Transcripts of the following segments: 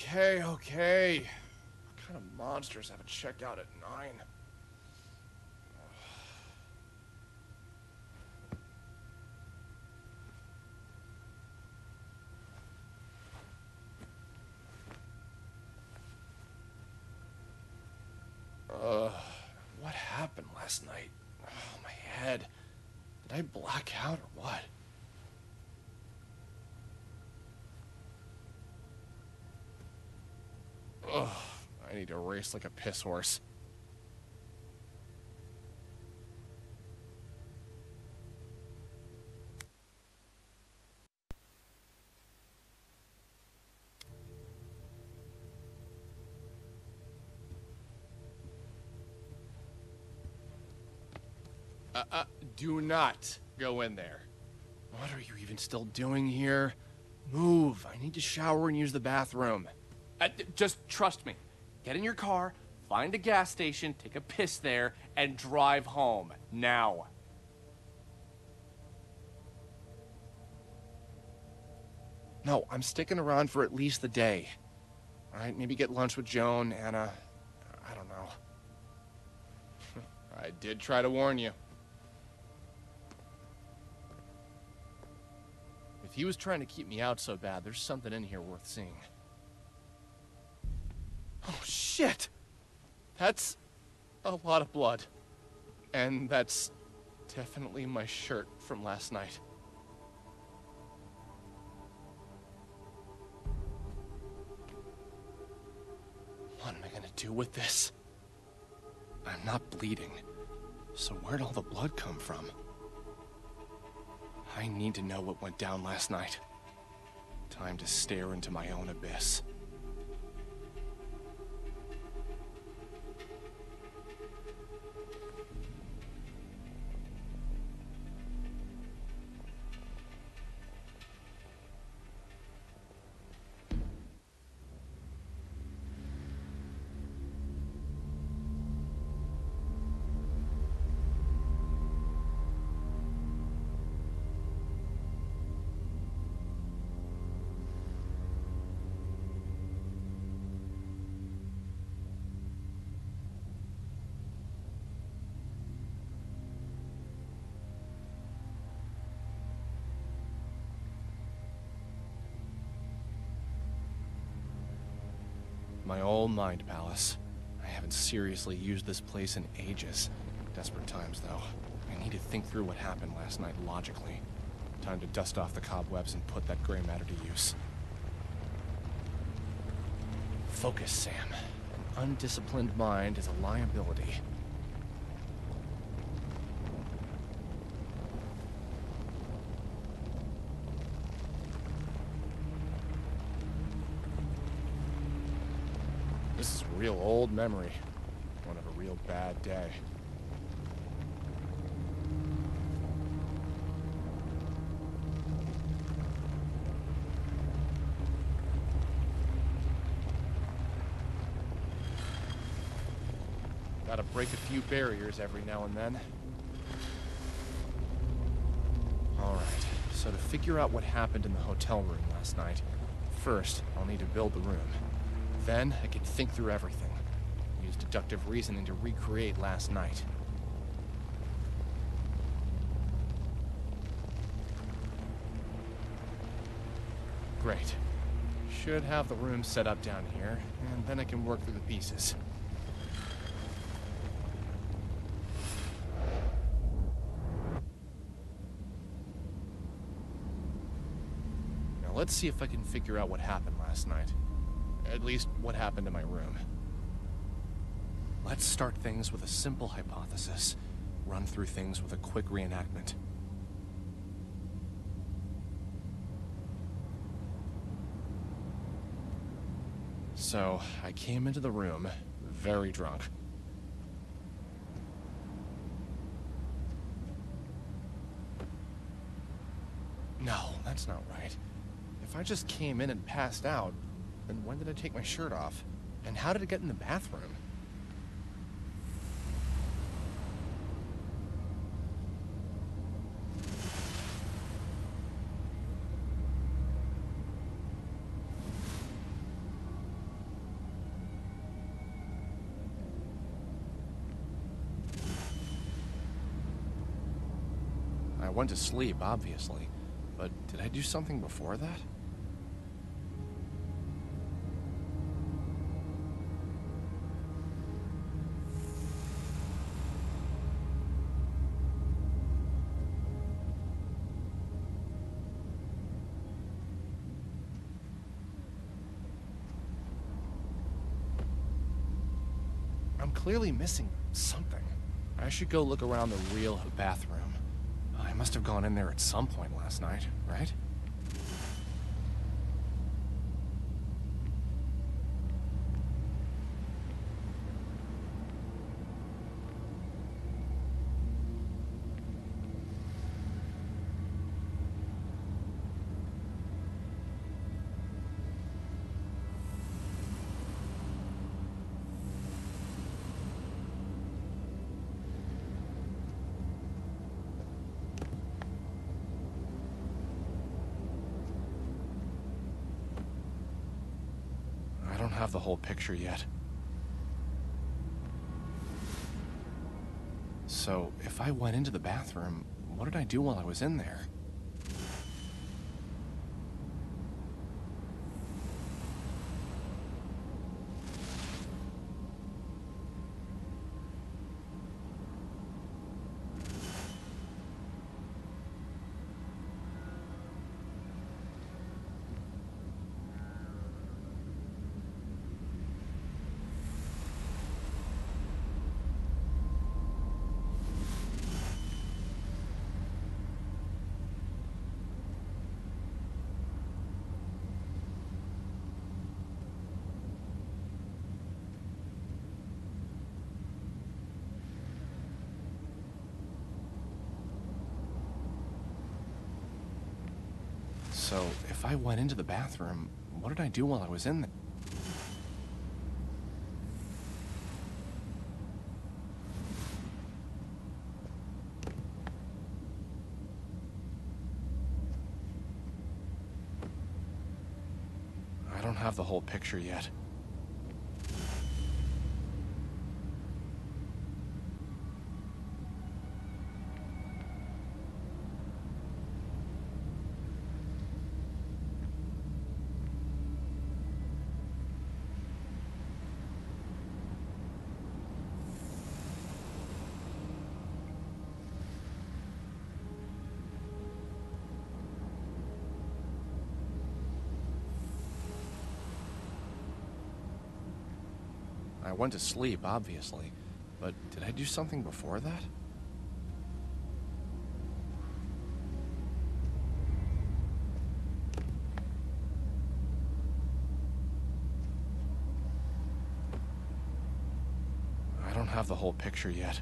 Okay, okay. What kind of monsters have a checkout at 9? Ugh, what happened last night? Oh, my head. Did I black out or what? Ugh, I need to race like a piss horse. Uh, uh, do not go in there. What are you even still doing here? Move. I need to shower and use the bathroom. Uh, just trust me. Get in your car, find a gas station, take a piss there, and drive home. Now. No, I'm sticking around for at least the day. All right, maybe get lunch with Joan, Anna. I don't know. I did try to warn you. If he was trying to keep me out so bad, there's something in here worth seeing. Oh, shit! That's a lot of blood. And that's definitely my shirt from last night. What am I gonna do with this? I'm not bleeding. So where'd all the blood come from? I need to know what went down last night. Time to stare into my own abyss. My old mind palace. I haven't seriously used this place in ages. Desperate times, though. I need to think through what happened last night logically. Time to dust off the cobwebs and put that gray matter to use. Focus, Sam. An undisciplined mind is a liability. This is real old memory. One of a real bad day. Gotta break a few barriers every now and then. Alright, so to figure out what happened in the hotel room last night, first I'll need to build the room. Then I can think through everything. Use deductive reasoning to recreate last night. Great. Should have the room set up down here, and then I can work through the pieces. Now let's see if I can figure out what happened last night. At least, what happened to my room. Let's start things with a simple hypothesis. Run through things with a quick reenactment. So, I came into the room, very drunk. No, that's not right. If I just came in and passed out, then when did I take my shirt off? And how did it get in the bathroom? I went to sleep, obviously. But did I do something before that? I'm clearly missing something. I should go look around the real bathroom. I must have gone in there at some point last night, right? I don't have the whole picture yet. So, if I went into the bathroom, what did I do while I was in there? So, if I went into the bathroom, what did I do while I was in there? I don't have the whole picture yet. I went to sleep, obviously. But did I do something before that? I don't have the whole picture yet.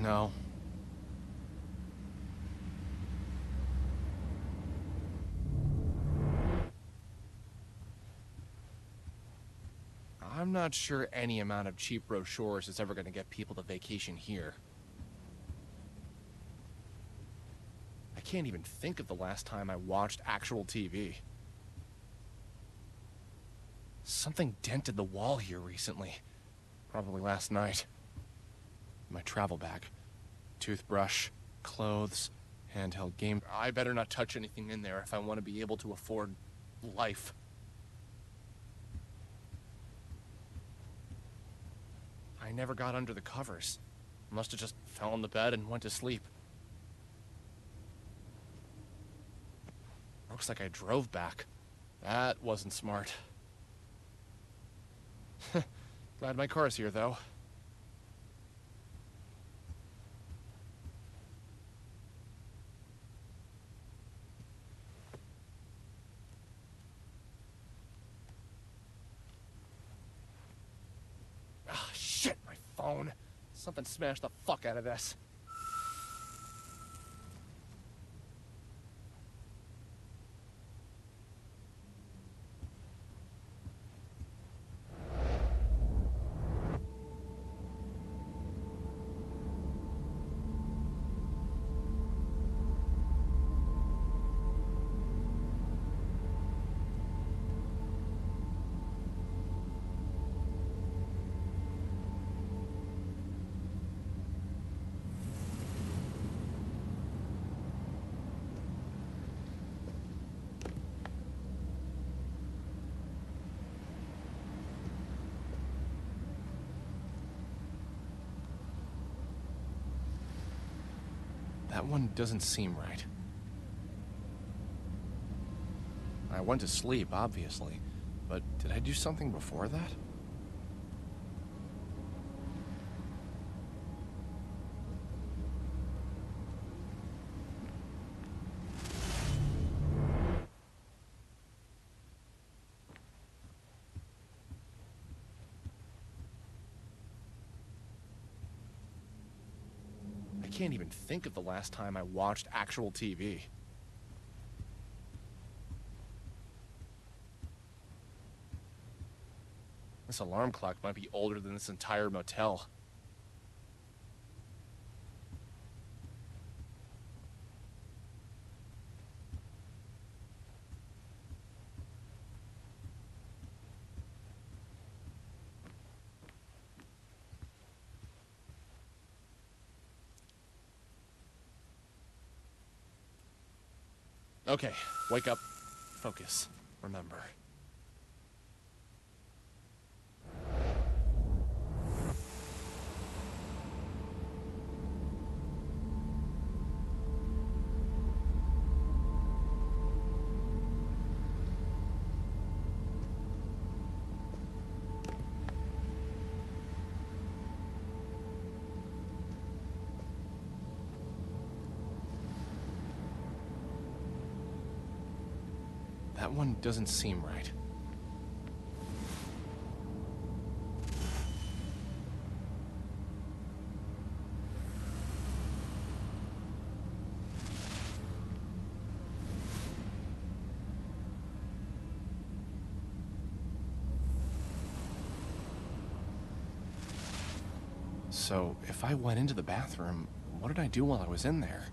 No. I'm not sure any amount of cheap brochures is ever going to get people to vacation here. I can't even think of the last time I watched actual TV. Something dented the wall here recently. Probably last night. My travel bag. Toothbrush, clothes, handheld game. I better not touch anything in there if I want to be able to afford life. I never got under the covers. Must have just fell on the bed and went to sleep. Looks like I drove back. That wasn't smart. Glad my car's here, though. Ah, shit, phone. Something smashed the fuck out of this. That one doesn't seem right. I went to sleep, obviously, but did I do something before that? Can't even think of the last time I watched actual TV. This alarm clock might be older than this entire motel. Okay, wake up. Focus. Remember. That one doesn't seem right. So, if I went into the bathroom, what did I do while I was in there?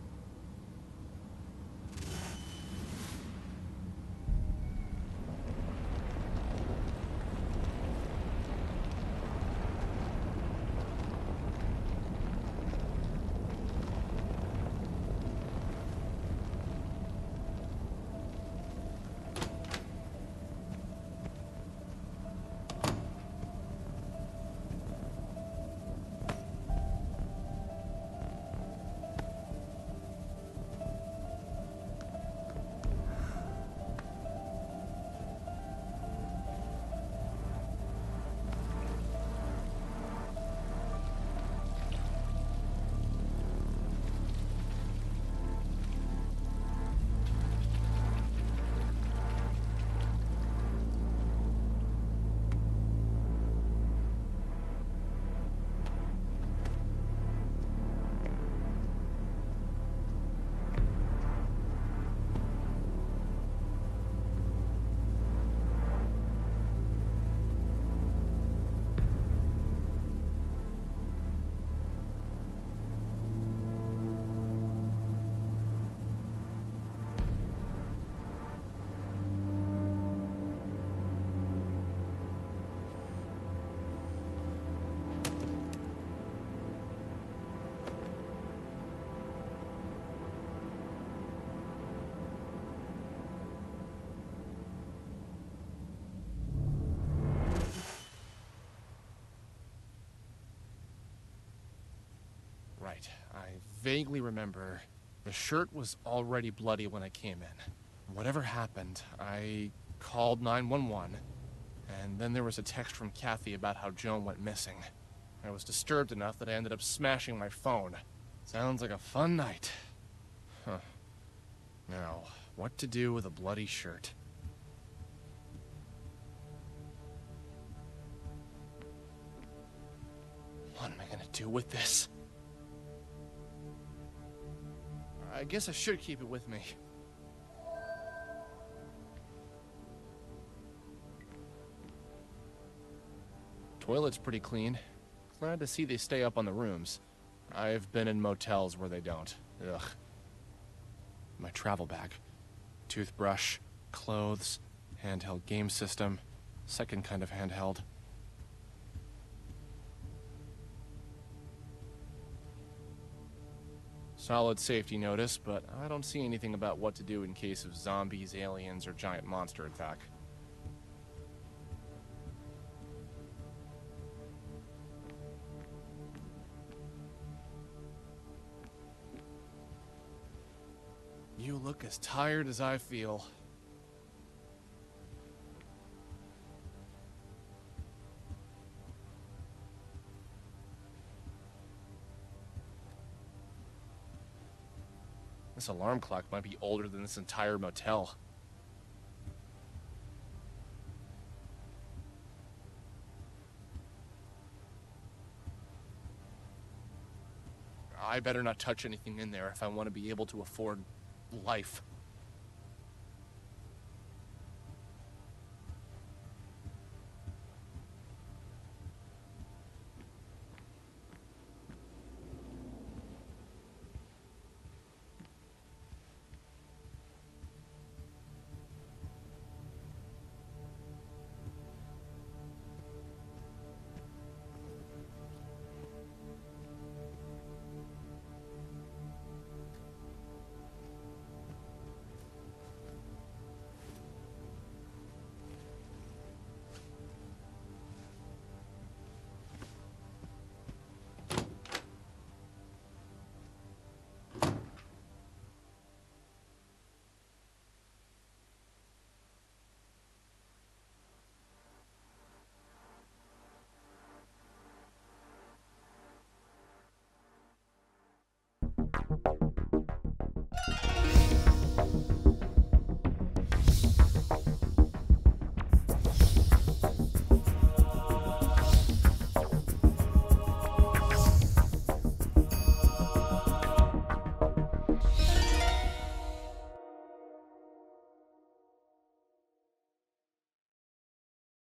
Right. I vaguely remember the shirt was already bloody when I came in. Whatever happened, I called 911, and then there was a text from Kathy about how Joan went missing. I was disturbed enough that I ended up smashing my phone. Sounds like a fun night. Huh. Now, what to do with a bloody shirt? What am I gonna do with this? I guess I should keep it with me. Toilet's pretty clean. Glad to see they stay up on the rooms. I've been in motels where they don't. Ugh. My travel bag. Toothbrush, clothes, handheld game system, second kind of handheld. Solid safety notice, but I don't see anything about what to do in case of zombies, aliens, or giant monster attack. You look as tired as I feel. This alarm clock might be older than this entire motel. I better not touch anything in there if I want to be able to afford life.